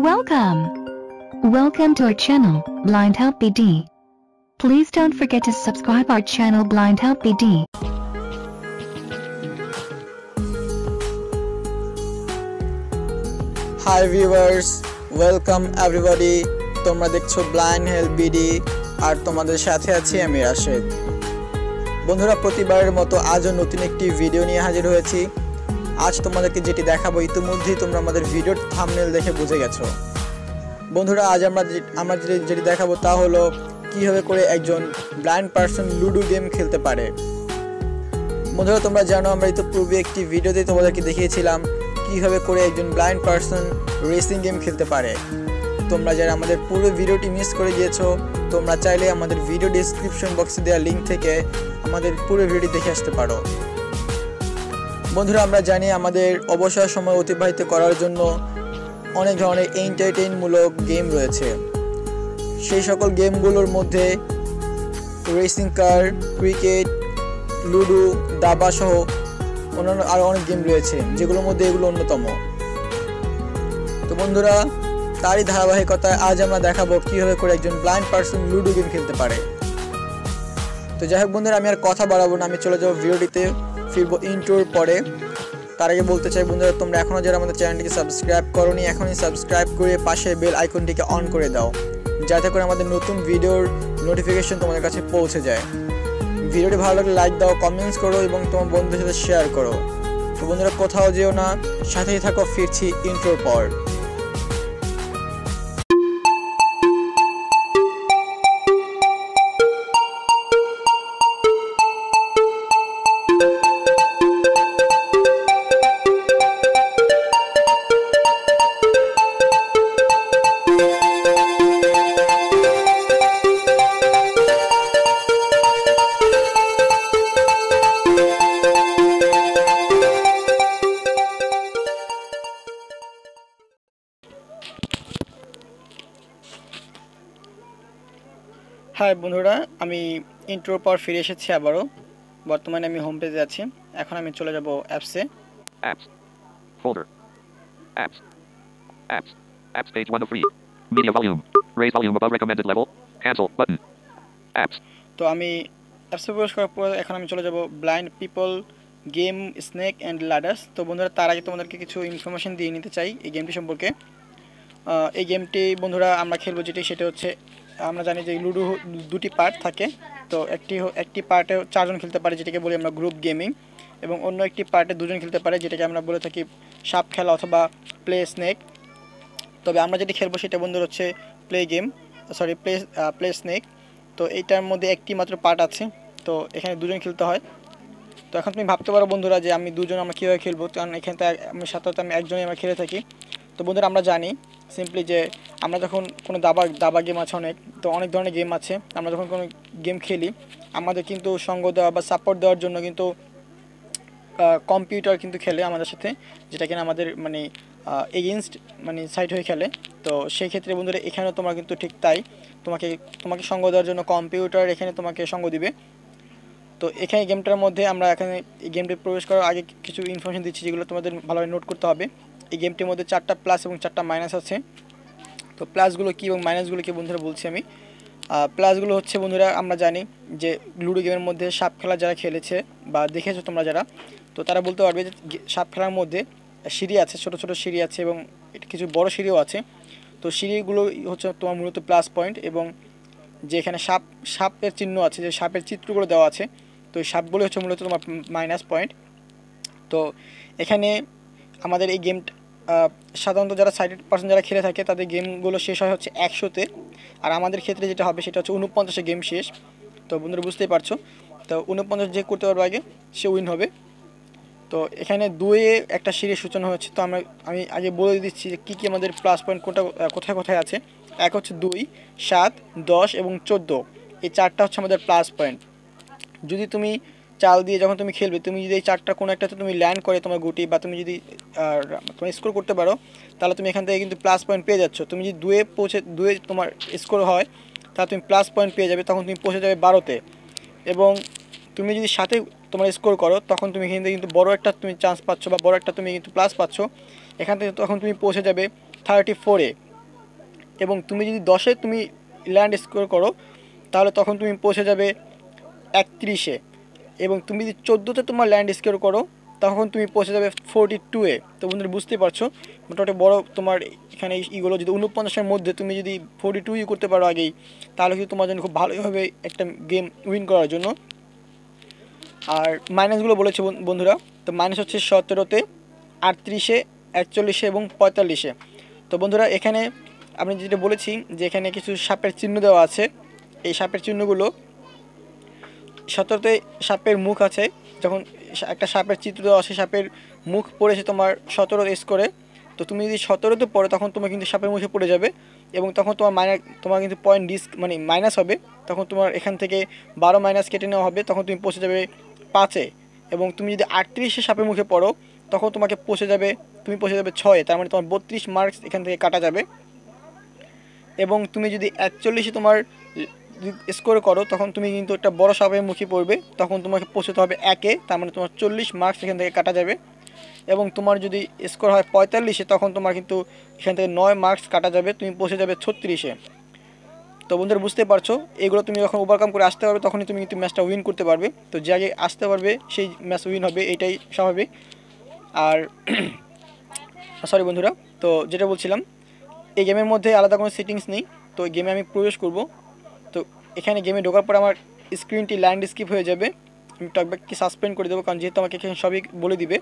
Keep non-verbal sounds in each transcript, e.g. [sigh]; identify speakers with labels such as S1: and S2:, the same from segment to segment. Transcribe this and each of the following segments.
S1: Welcome. Welcome to our channel, Blind Help BD. Please don't forget to subscribe our channel Blind Help BD.
S2: Hi viewers welcome everybody তোমরা দেখছ blind health BD আর তোমাদের সাথে আছি আমি রাশেদ বন্ধুরা প্রতিবারের মতো আজও নতুন একটি ভিডিও নিয়ে হাজির হয়েছি আজ তোমাদেরকে যেটি দেখাবো, ইতিমধ্যেই তোমরা আমাদের ভিডিওর থামনেল দেখে বুঝে গেছো। বন্ধুরা, আজ আমরা আমরা যেটি দেখাবো তা হলো কীভাবে করে একজন ব্লাইন্ড পার্সন লুডো গেম খেলতে পারে। বন্ধুরা, তোমরা জানো, আমরা ইতিপূর্বে একটি ভিডিওতে তোমাদেরকে দেখিয়েছিলাম কীভাবে করে একজন ব্লাইন্ড পার্সন রেসিং গেম খেলতে পারে। তোমরা যারা আমাদের পুরো ভিডিওটি মিস করে গিয়েছো, তোমরা চাইলে আমাদের ভিডিও ডিসক্রিপশন বক্সে দেওয়া লিঙ্ক থেকে আমাদের পুরো ভিডিওটি দেখে আসতে পারো। বন্ধুরা, আমরা জানি আমাদের অবসর সময় অতিবাহিত করার জন্য অনেক ধরনের এন্টারটেইনমূলক গেম রয়েছে। সেই সকল গেমগুলোর মধ্যে রেসিং কার ক্রিকেট লুডো দাবা সহ অন্যান্য আরও অনেক গেম রয়েছে, যেগুলোর মধ্যে এগুলো অন্যতম। তো বন্ধুরা, তারই ধারাবাহিকতায় আজ আমরা দেখাবো কীভাবে করে একজন ব্লাইন্ড পার্সন লুডো গেম খেলতে পারে। তো যাই হোক বন্ধুরা, আমি আর কথা বাড়াবো না, আমি চলে যাব ভিডিওটিতে। ফিরবো ইন্টোর পরে। তার আগে বলতে চাই বন্ধুরা, তোমরা এখনও যারা আমাদের চ্যানেলটিকে সাবস্ক্রাইব করোনি, এখনই সাবস্ক্রাইব করে পাশে বেল আইকনটিকে অন করে দাও, যাতে করে আমাদের নতুন ভিডিওর নোটিফিকেশন তোমাদের কাছে পৌঁছে যায়। ভিডিওটি ভালো লাগলে লাইক দাও কমেন্টস করো এবং তোমার বন্ধুদের সাথে শেয়ার করো। তো বন্ধুরা, কোথাও যেও না, সাথেই থাকো, ফিরছি ইন্ট্রোর পর। হ্যাঁ বন্ধুরা আমি ইন্ট্রোর পর ফিরে এসেছি আবারও বর্তমানে আমি হোম পেজে আছি এখন আমি চলে যাব অ্যাপসে
S3: Apps. Folder. Apps. Apps. Apps page 1 of 3. Media volume. Raise volume above recommended level. Cancel button. Apps.
S2: তো আমি অ্যাপসে প্রবেশ করার পর এখন আমি চলে যাব blind people game snake and ladders তো বন্ধুরা তার আগে তোমাদেরকে কিছু ইনফরমেশন দিয়ে নিতে চাই এই গেমটি সম্পর্কে এই গেমটি বন্ধুরা আমরা খেলব যেটি সেটা হচ্ছে আমরা জানি যে লুডো দুটি পার্ট থাকে। তো একটি একটি পার্টে চারজন খেলতে পারে, যেটাকে বলি আমরা গ্রুপ গেমিং এবং অন্য একটি পার্টে দুজন খেলতে পারে, যেটাকে আমরা বলে থাকি সাপ খেলা অথবা প্লে স্নেক তবে আমরা যেটি খেলব সেটা বন্ধুর হচ্ছে play game sorry play play snake তো এইটার মধ্যে একটি মাত্র পার্ট আছে, তো এখানে দুজন খেলতে হয়। তো এখন তুমি ভাবতে পারো বন্ধুরা যে আমি দুজন আমরা কীভাবে খেলব, কারণ এখানে তো আমি সাথে আমি একজনই আমরা খেলে থাকি। তো বন্ধুরা আমরা জানি সিম্পলি যে আমরা যখন কোনো দাবা দাবা গেম আছে অনেক, তো অনেক ধরনের গেম আছে। আমরা যখন কোনো গেম খেলি, আমাদের কিন্তু সঙ্গ দেওয়া বা সাপোর্ট দেওয়ার জন্য কিন্তু কম্পিউটার কিন্তু খেলে আমাদের সাথে, যেটা কিনা আমাদের মানে এগেনস্ট মানে সাইড হয়ে খেলে। তো সেই ক্ষেত্রে বন্ধুরা, এখানেও তোমার কিন্তু ঠিক তাই। তোমাকে তোমাকে সঙ্গ দেওয়ার জন্য কম্পিউটার এখানে তোমাকে সঙ্গ দিবে। তো এখানে গেমটার মধ্যে আমরা এখানে এই গেমটি প্রবেশ করার আগে কিছু ইনফরমেশন দিচ্ছি যেগুলো তোমাদের ভালোভাবে নোট করতে হবে। এই গেমটির মধ্যে চারটা প্লাস এবং চারটা মাইনাস আছে। তো প্লাসগুলো কী এবং মাইনাসগুলো কী বন্ধুরা বলছি আমি? প্লাসগুলো হচ্ছে বন্ধুরা আমরা জানি যে লুডো গেমের মধ্যে সাপ খেলা যারা খেলেছে বা দেখেছ তোমরা যারা, তো তারা বলতে পারবে যে সাপ খেলার মধ্যে সিঁড়ি আছে, ছোট ছোট সিঁড়ি আছে এবং কিছু বড় সিঁড়িও আছে। তো সিঁড়িগুলো হচ্ছে তোমার মূলত প্লাস পয়েন্ট এবং যে এখানে সাপ, সাপের চিহ্ন আছে, যে সাপের চিত্রগুলো দেওয়া আছে, তো সাপগুলো হচ্ছে মূলত তোমার মাইনাস পয়েন্ট। তো এখানে আমাদের এই গেম সাধারণত যারা সাইডেড পার্সন যারা খেলে থাকে, তাদের গেমগুলো শেষ হয় হচ্ছে একশোতে। আর আমাদের ক্ষেত্রে যেটা হবে, সেটা হচ্ছে উনপঞ্চাশে গেম শেষ। তো বন্ধুরা বুঝতেই পারছ? তো উনপঞ্চাশ যে করতে পারবে আগে, সে উইন হবে। তো এখানে দুয়ে একটা সিরিজ সূচনা হচ্ছে। তো আমরা, আমি আগে বলে দিচ্ছি যে কী কী আমাদের প্লাস পয়েন্ট কোনটা কোথায় কোথায় আছে। এক হচ্ছে দুই, সাত, দশ এবং চোদ্দ। এই চারটা হচ্ছে আমাদের প্লাস পয়েন্ট যদি তুমি চাল দিয়ে যখন তুমি খেলবে, তুমি যদি এই চারটা কোনো একটাতে তুমি ল্যান্ড করে তোমার গুটি বা তুমি যদি আহ, তুমি স্কোর করতে পারো তাহলে তুমি এখান থেকে কিন্তু প্লাস পয়েন্ট পেয়ে যাচ্ছ। তুমি যদি দুয়ে পৌঁছে দুয়ে তোমার স্কোর হয় তাহলে তুমি প্লাস পয়েন্ট পেয়ে যাবে তখন তুমি পৌঁছে যাবে বারোতে। এবং তুমি যদি সাথে তোমার স্কোর করো তখন তুমি এখান থেকে কিন্তু বড় একটা তুমি চান্স পাচ্ছ বা বড় একটা তুমি কিন্তু প্লাস পাচ্ছ। এখান থেকে তখন তুমি পৌঁছে যাবে থার্টি ফোরে এবং তুমি যদি দশে তুমি ল্যান্ড স্কোর করো তাহলে তখন তুমি পৌঁছে যাবে একত্রিশে। এবং তুমি যদি চোদ্দোতে তোমার ল্যান্ড স্কোর করো তখন তুমি পৌঁছে যাবে ফোরটি টুয়ে তো বন্ধুরা বুঝতে পারছ? মোটামুটি বড় তোমার এখানে ইগুলো যদি উনপঞ্চাশের মধ্যে তুমি যদি ফোরটি টু করতে পারো আগেই, তাহলে কিন্তু তোমার জন্য খুব ভালোই হবে একটা গেম উইন করার জন্য। আর মাইনাসগুলো বলেছে বন- বন্ধুরা, তো মাইনাস হচ্ছে সতেরোতে, আটত্রিশে, একচল্লিশে এবং পঁয়তাল্লিশে। তো বন্ধুরা, এখানে আমি যেটা বলেছি যে এখানে কিছু সাপের চিহ্ন দেওয়া আছে। এই সাপের চিহ্নগুলো সতেরোতে সাপের মুখ আছে, যখন একটা সাপের চিত্র দেওয়া আছে, সাপের মুখ পড়েছে তোমার সতেরো স্কোরে তো তুমি যদি সতেরোতে পড়ো, তখন তোমার কিন্তু সাপের মুখে পড়ে যাবে এবং তখন তোমার মাইনাস তোমার কিন্তু পয়েন্ট ডিস্ক মানে মাইনাস হবে। তখন তোমার এখান থেকে বারো মাইনাস কেটে নেওয়া হবে, তখন তুমি পৌঁছে যাবে পাঁচে। এবং তুমি যদি আটত্রিশে সাপের মুখে পড়ো, তখন তোমাকে পৌঁছে যাবে, তুমি পৌঁছে যাবে ছয়ে। তার মানে তোমার বত্রিশ মার্কস এখান থেকে কাটা যাবে। এবং তুমি যদি একচল্লিশে তোমার স্কোর করো, তখন তুমি কিন্তু একটা বড় সাপের মুখে পড়বে। তখন তোমাকে পৌঁছতে হবে একে তার মানে তোমার চল্লিশ মার্কস এখান থেকে কাটা যাবে। এবং তোমার যদি স্কোর হয় পঁয়তাল্লিশে তখন তোমার কিন্তু এখান থেকে নয় মার্কস কাটা যাবে, তুমি পৌঁছে যাবে ছত্রিশে তো বন্ধুরা বুঝতে পারছ? এগুলো তুমি যখন ওভারকাম করে আসতে পারবে, তখনই তুমি কিন্তু ম্যাচটা উইন করতে পারবে। তো যে আগে আসতে পারবে, সেই ম্যাচ উইন হবে, এটাই স্বাভাবিক। আর [clears throat] সরি বন্ধুরা, তো যেটা বলছিলাম, এই গেমের মধ্যে আলাদা কোনো সেটিংস নেই। তো এই গেমে আমি প্রবেশ করব। এখানে গেমে ঢোকার পর আমার স্ক্রিনটি ল্যান্ড স্কিপ হয়ে যাবে। আমি টকব্যাককে সাসপেন্ড করে দেবো, কারণ যেহেতু আমাকে এখানে সবই বলে দিবে।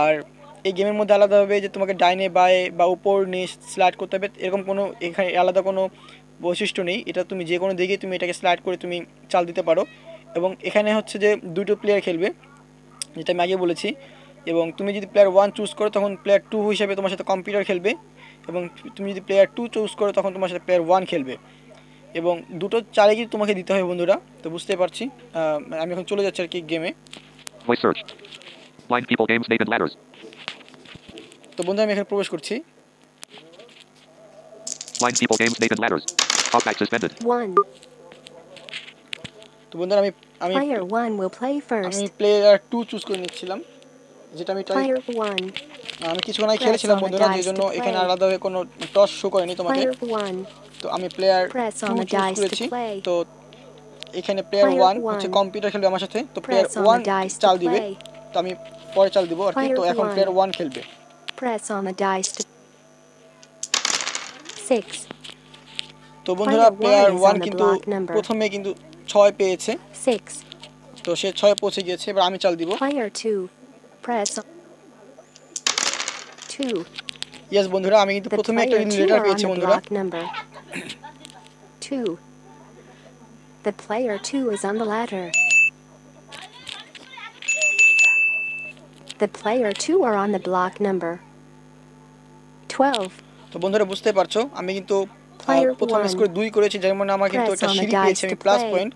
S2: আর এই গেমের মধ্যে আলাদাভাবে যে তোমাকে ডাইনে বায়ে বা উপর নিয়ে স্লাইড করতে হবে। এরকম কোনো এখানে আলাদা কোনো বৈশিষ্ট্য নেই। এটা তুমি যে কোনো দিকে তুমি এটাকে স্লাইড করে তুমি চাল দিতে পারো। এবং এখানে হচ্ছে যে দুটো প্লেয়ার খেলবে, যেটা আমি আগে বলেছি। এবং তুমি যদি প্লেয়ার ওয়ান চুজ করো, তখন প্লেয়ার টু হিসেবে তোমার সাথে কম্পিউটার খেলবে। এবং তুমি যদি প্লেয়ার টু চুজ করো, তখন তোমার সাথে প্লেয়ার ওয়ান খেলবে। এবং দুটো চালে গিয়ে তোমাকে দিতে হবে বন্ধুরা তো বুঝতে পারছি। আমি এখন চলে যাচ্ছি আর কি গেমে তো বন্ধু আমি এখানে প্রবেশ করছি। তো বন্ধুরা আমি আমি প্লেয়ার টু চুজ করে নিচ্ছিলাম। যেটা আমি
S4: one.
S2: আমি কিছুক্ষণ আগে খেলেছিলাম বন্ধুরা যে জন্য. এখানে আলাদাভাবে কোনো টস শো করেনি তোমাকে তো আমি প্লেয়ার করেছি তো এখানে প্লেয়ার ওয়ান হচ্ছে কম্পিউটার খেলবে আমার সাথে। তো প্লেয়ার ওয়ান চাল দিবে। তো আমি পরে চাল দিব আর কি। তো এখন প্লেয়ার ওয়ান খেলবে. তো বন্ধুরা প্লেয়ার ওয়ান কিন্তু প্রথমে কিন্তু ছয় পেয়েছে. তো সে ছয় পৌঁছে গিয়েছে এবার আমি চাল দিব.
S4: Press. on- Two.
S2: ইয়েস বন্ধুরা আমি কিন্তু
S4: The
S2: প্রথমে একটা
S4: player two
S2: letter
S4: are on
S2: পেয়েছি
S4: the
S2: বন্ধুরা
S4: block number. Two. The player two is on the ladder. The player two are on the block number. Twelve.
S2: তো বন্ধুরা বুঝতে পারছো আমি কিন্তু আহ,
S4: Player
S2: প্রথম
S4: one.
S2: স্কোর দুই করেছি যেমন আমার কিন্তু
S4: Press
S2: একটা
S4: on the
S2: সিঁড়ি
S4: dice
S2: পেয়েছি আমি
S4: to
S2: প্লাস
S4: play.
S2: পয়েন্ট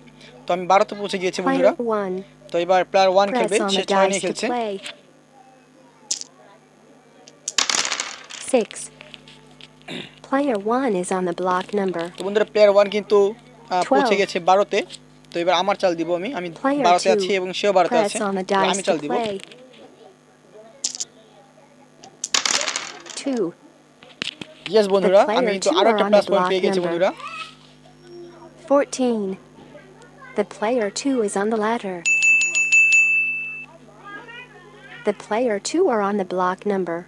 S2: তো আমি বারোতে পৌঁছে গিয়েছি
S4: Player
S2: বন্ধুরা
S4: one.
S2: তো এবার প্লেয়ার ওয়ান খেলবে
S4: Press on
S2: সে
S4: the
S2: ছয় নিয়ে
S4: dice to
S2: খেলছে
S4: Six. Player one is on the block number.
S2: তো বন্ধুরা প্লেয়ার ওয়ান কিন্তু আহ, পৌঁছে
S4: Twelve.
S2: গেছে বারোতে তো এবার আমার চাল দিব আমি আমি
S4: Player
S2: বারোতে
S4: two.
S2: আছি এবং সেও বারোতে
S4: Press
S2: আছে
S4: on the
S2: এবার আমি
S4: dice
S2: চাল
S4: to
S2: দিব
S4: play. Two.
S2: ইয়েস বন্ধুরা
S4: player
S2: আমি কিন্তু
S4: two
S2: আরো
S4: are
S2: একটা
S4: on the
S2: plus point
S4: block
S2: পেয়ে গেছি
S4: number.
S2: বন্ধুরা
S4: Fourteen. The player two is on the ladder. The player two are on the block number.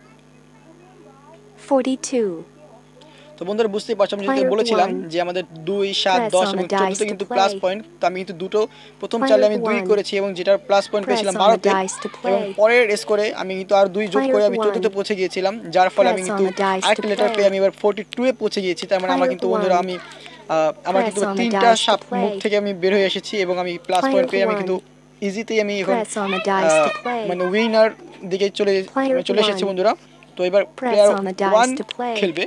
S2: তো বন্ধুরা বুঝতে পারছ আমি যেটা বলেছিলাম যে আমাদের দুই সাত দশ এবং চোদ্দতে কিন্তু প্লাস পয়েন্ট তো আমি কিন্তু দুটো প্রথম চালে আমি দুই করেছি এবং যেটার প্লাস পয়েন্ট পেয়েছিলাম
S4: play.
S2: এবং পরের স্কোরে আমি কিন্তু আর দুই যোগ করে আমি. চোদ্দতে পৌঁছে গিয়েছিলাম যার ফলে আমি কিন্তু আরেকটা লেটার পেয়ে আমি এবার ফোর্টি টু এ পৌঁছে গিয়েছি তার মানে আমার কিন্তু বন্ধুরা আমি আমার কিন্তু তিনটা সাপ মুখ থেকে আমি বের হয়ে এসেছি এবং আমি প্লাস পয়েন্ট পেয়ে আমি কিন্তু ইজিতেই আমি এখন. মানে উইনার দিকে চলে চলে এসেছি বন্ধুরা। তো এবার
S4: Press
S2: player
S4: on the dice
S2: one
S4: to play.
S2: খেলবে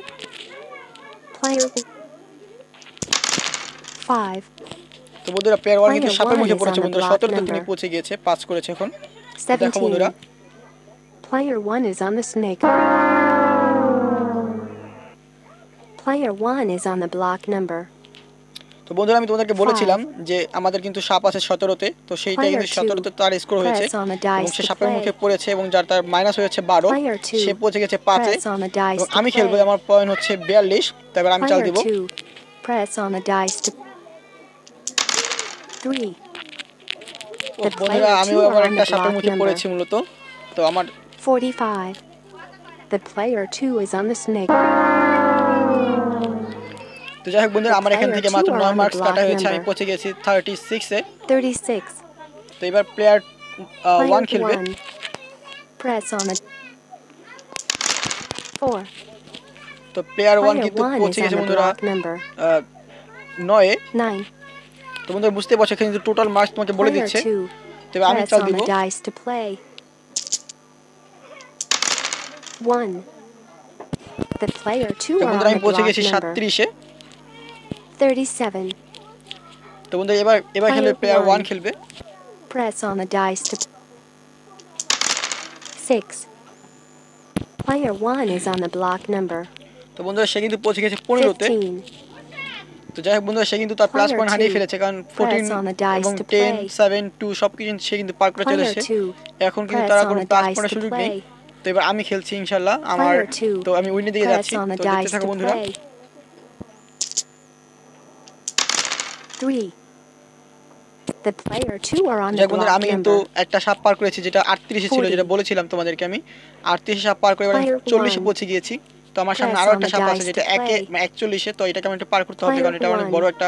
S4: Player. Five.
S2: তো বন্ধুরা প্লেয়ার ওয়ান কিন্তু
S4: Player
S2: সাপের
S4: one
S2: মুখে
S4: is
S2: পড়েছে
S4: on the
S2: বন্ধুরা
S4: block
S2: সতেরোতে তিনি
S4: number.
S2: পৌঁছে গিয়েছে পাঁচ করেছে এখন দেখো
S4: Seventeen.
S2: বন্ধুরা
S4: Player one is on the snake. Player one is on the block number.
S2: তো বন্ধুরা আমি তোমাদেরকে বলেছিলাম যে আমাদের কিন্তু সাপ আছে সতেরোতে তো সেইটা কিন্তু সতেরোতে তার স্কোর হয়েছে এবং সে সাপের মুখে পড়েছে এবং যার তার মাইনাস হয়েছে বারো। সে পৌঁছে গেছে পাঁচে। এবং আমি খেলব আমার পয়েন্ট হচ্ছে বিয়াল্লিশ তারপর আমি চাল দিব। বন্ধুরা আমিও
S4: on
S2: একটা সাপের মুখে পড়েছি মূলত তো আমার
S4: 45. The player two is on the snake.
S2: তো যাই হোক বন্ধুরা আমার এখান থেকে মাত্র
S4: 9
S2: মার্কস কাটা হয়েছে আমি পৌঁছে গেছি 36 এ।
S4: 36
S2: তো এবার প্লেয়ার 1
S4: uh,
S2: খেলবে।
S4: প্রেস অন 4
S2: তো প্লেয়ার
S4: 1
S2: কিন্তু পৌঁছে গেছে বন্ধুরা
S4: 9
S2: uh, এ।
S4: 9
S2: তো বন্ধুরা বুঝতে পারছ এখানে টোটাল মার্কস তোমাকে বলে দিচ্ছে। তো আমি চাল দিব।
S4: 1
S2: পৌঁছে গেছি
S4: 37
S2: সাতত্রিশে
S4: Thirty-seven.
S2: তো বন্ধুরা এবার এবার খেলবে প্লেয়ার
S4: one.
S2: খেলবে
S4: Press on the dice to. Six. Player one is on the block number.
S2: তো বন্ধুরা সে কিন্তু পৌঁছে গেছে পনেরোতে
S4: Fifteen.
S2: তো যাই হোক বন্ধুরা সে কিন্তু তার প্লাস পয়েন্ট হারিয়ে ফেলেছে কারণ ফোরটিন
S4: on the dice
S2: এবং
S4: to
S2: ten
S4: play.
S2: Seven two সব কিছু সে কিন্তু পার করে চলেছে এখন কিন্তু তারা কোনো প্লাস পয়েন্টের সুযোগ নেই তো এবার আমি খেলছি ইনশাল্লাহ আমার তো আমি উইনের দিকে যাচ্ছি তো দেখতে থাকো বন্ধুরা
S4: Three. The player two are on the block
S2: আমি কিন্তু একটা সাপ পার করেছি যেটা আটত্রিশে ছিল যেটা বলেছিলাম তোমাদেরকে আমি আটত্রিশে সাপ পার করে এবার
S4: Player
S2: চল্লিশে
S4: one.
S2: পৌঁছে গিয়েছি তো আমার সামনে
S4: আরও
S2: একটা সাপ আছে যেটা
S4: to
S2: একে
S4: play.
S2: একচল্লিশে তো এটাকে আমি একটু পার করতে হবে কারণ এটা অনেক বড় একটা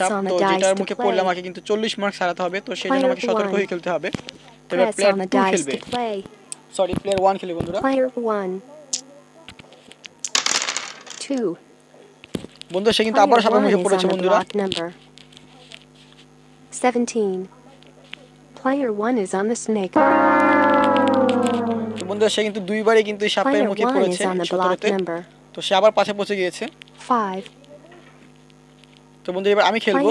S2: সাপ তো যেটার মুখে. পড়লে আমাকে কিন্তু চল্লিশ মার্কস হারাতে হবে তো সেই জন্য আমাকে সতর্ক হয়ে খেলতে হবে তো এবার player
S4: on the
S2: two
S4: dice
S2: খেলবে সরি প্লেয়ার ওয়ান খেলবে বন্ধুরা
S4: Player one. Two.
S2: বন্ধু সে কিন্তু আবার সাপের মুখে পড়েছে বন্ধুরা
S4: block number. Seventeen. Player one is on the snake.
S2: তো বন্ধুরা সে কিন্তু দুইবারই কিন্তু সাপের মুখে পড়েছে. তো সে আবার পাশে পৌঁছে গিয়েছে
S4: Five.
S2: তো বন্ধু এবার আমি খেলব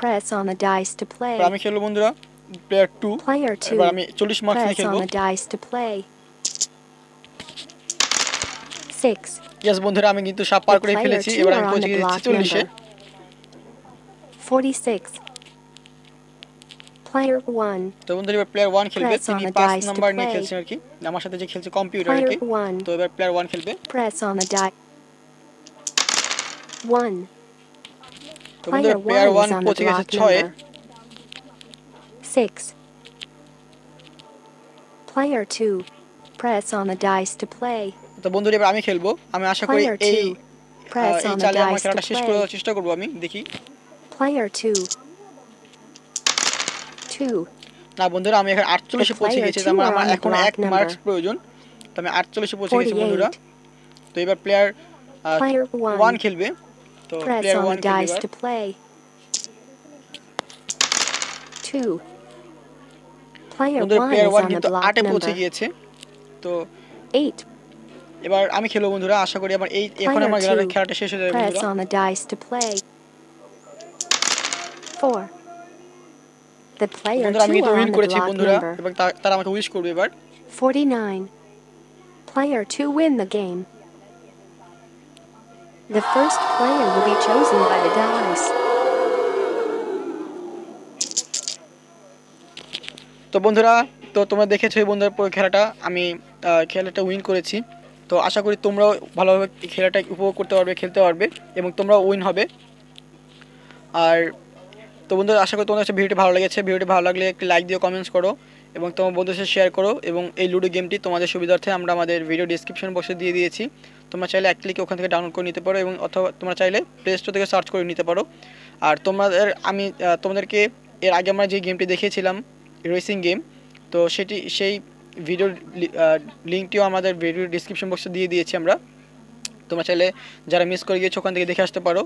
S4: Press on the dice to play.
S2: আমি খেলব বন্ধুরা প্লেয়ার টু
S4: Player two.
S2: এবার আমি চল্লিশ মার্কস নিয়ে
S4: Press on the dice to play. Six.
S2: Yes বন্ধুরা আমি কিন্তু সাপ পার করে ফেলেছি এবার আমি পৌঁছে গেছি চল্লিশে. তো বন্ধুরা এবার প্লেয়ার ওয়ান খেলবে তিনি পাঁচ নাম্বার নিয়ে খেলছেন আর কি আমার সাথে যে খেলছে কম্পিউটার আর কি তো এবার প্লেয়ার ওয়ান খেলবে. তো বন্ধুরা প্লেয়ার ওয়ান পৌঁছে গেছে ছয়ে.
S4: Six. Player two. Press on the dice to play.
S2: তো বন্ধুরা এবার আমি খেলব। আমি আশা করি এই এই চালে আমার খেলাটা শেষ করে দেওয়ার চেষ্টা করব আমি দেখি।
S4: Player two. Two.
S2: না বন্ধুরা আমি এখন আটচল্লিশে পৌঁছে গেছি
S4: are
S2: আমার এখন এক মার্কস প্রয়োজন। তো আমি আটচল্লিশে পৌঁছে গেছি বন্ধুরা। তো এবার প্লেয়ার ওয়ান খেলবে। তো প্লেয়ার ওয়ান খেলবে বন্ধুরা প্লেয়ার ওয়ান কিন্তু আটে পৌঁছে গিয়েছে। তো
S4: Eight.
S2: এবার আমি খেলো বন্ধুরা। আশা করি আমার এই এখন আমার
S4: গ্যালারির
S2: খেলাটা শেষ হয়ে যাবে বন্ধুরা। আমি
S4: তো
S2: উইন করেছি বন্ধুরা। এবং তারা আমাকে উইশ করবে এবার।
S4: 49 player two win the game The first player will be chosen by the dice.
S2: তো বন্ধুরা তো তোমরা দেখেছ বন্ধুরা পুরো খেলাটা। আমি খেলাটা উইন করেছি। তো আশা করি তোমরাও ভালোভাবে খেলাটা উপভোগ করতে পারবে, খেলতে পারবে এবং তোমরাও উইন হবে। আর তো বন্ধুরা, আশা করি তোমাদের ভিডিওটি ভালো লেগেছে। ভিডিওটি ভালো লাগলে একটি লাইক দিও কমেন্টস করো এবং তোমার বন্ধুদের সাথে শেয়ার করো এবং এই লুডো গেমটি তোমাদের সুবিধার্থে আমরা আমাদের ভিডিও ডিসক্রিপশন বক্সে দিয়ে দিয়েছি। তোমরা চাইলে এক ক্লিকে ওখান থেকে ডাউনলোড করে নিতে পারো এবং অথবা তোমরা চাইলে প্লে স্টোর থেকে সার্চ করে নিতে পারো। আর তোমাদের, আমি তোমাদেরকে এর আগে আমরা যে গেমটি দেখিয়েছিলাম রেসিং গেম তো সেটি, সেই ভিডিওর লিঙ্কটিও আমাদের ভিডিও ডিসক্রিপশন বক্সে দিয়ে দিয়েছি আমরা। তোমরা চাইলে যারা মিস করে গিয়েছো ওখান থেকে দেখে আসতে পারো।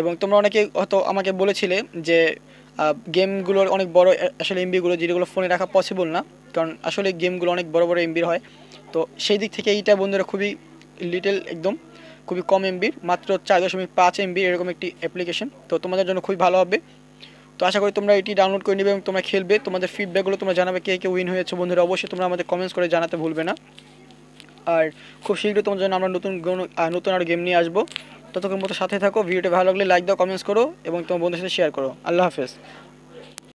S2: এবং তোমরা অনেকে হয়তো আমাকে বলেছিলে যে গেমগুলোর অনেক বড় আসলে এমবিগুলো যেগুলো ফোনে রাখা পসিবল না। কারণ আসলে গেমগুলো অনেক বড় বড় এমবির হয়। তো সেই দিক থেকে এইটা বন্ধুরা খুবই লিটল একদম, খুবই কম এমবির মাত্র চার দশমিক পাঁচ এমবি এরকম একটি অ্যাপ্লিকেশন তো তোমাদের জন্য খুবই ভালো হবে। তো আশা করি তোমরা এটি ডাউনলোড করে নেবে এবং তোমরা খেলবে। তোমাদের ফিডব্যাকগুলো তোমরা জানাবে কে কে উইন হয়েছে। বন্ধুরা, অবশ্যই তোমরা আমাদের কমেন্টস করে জানাতে ভুলবে না। আর খুব শীঘ্রই তোমার জন্য আমরা নতুন নতুন আর গেম নিয়ে আসব। ততক্ষণ মতো সাথে থাকো। ভিডিওটি ভালো লাগলে লাইক দাও কমেন্টস করো এবং তোমার বন্ধুদের সাথে শেয়ার করো। আল্লাহ হাফেজ।